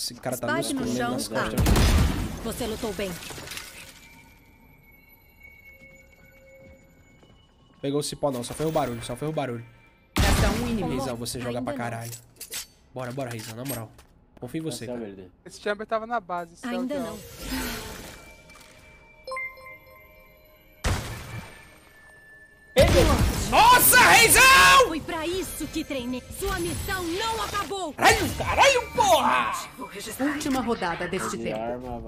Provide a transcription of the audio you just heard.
Esse cara tá nos Spike no chão, nas tá. costas. Você lutou bem. Pegou o cipó não, só foi o barulho, só foi o barulho. Resta um inimigo. Reizão, você joga Ainda pra não. caralho. Bora, bora, Reizão, na moral. Confio em você. Esse Chamber tava na base. é Ainda não. Isso que treinei. Sua missão não acabou. Caralho, caralho, porra! Última rodada deste De tempo.